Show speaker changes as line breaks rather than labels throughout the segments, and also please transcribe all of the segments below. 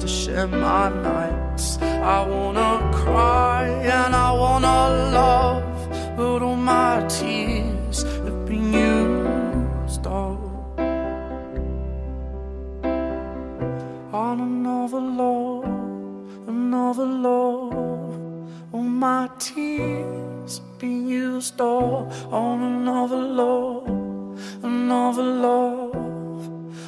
to share my nights. I wanna cry and I wanna love, but all my tears have been used up on another love, another love. All my tears have been used up on another love, another love.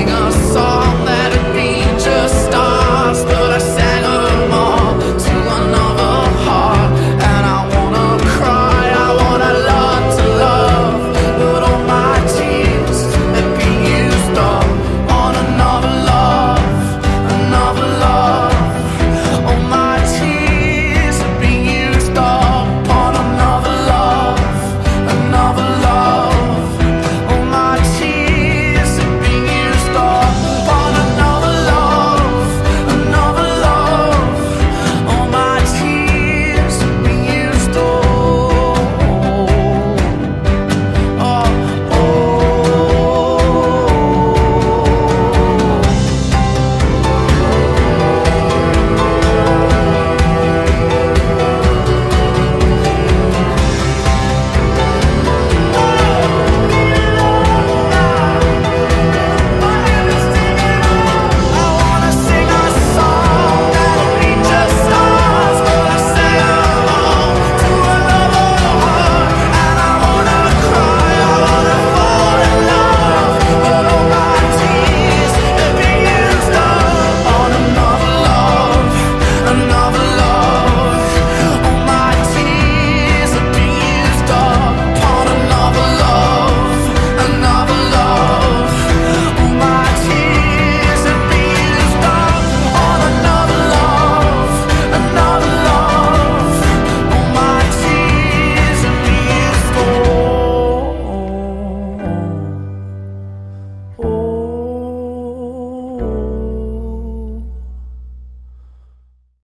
sing our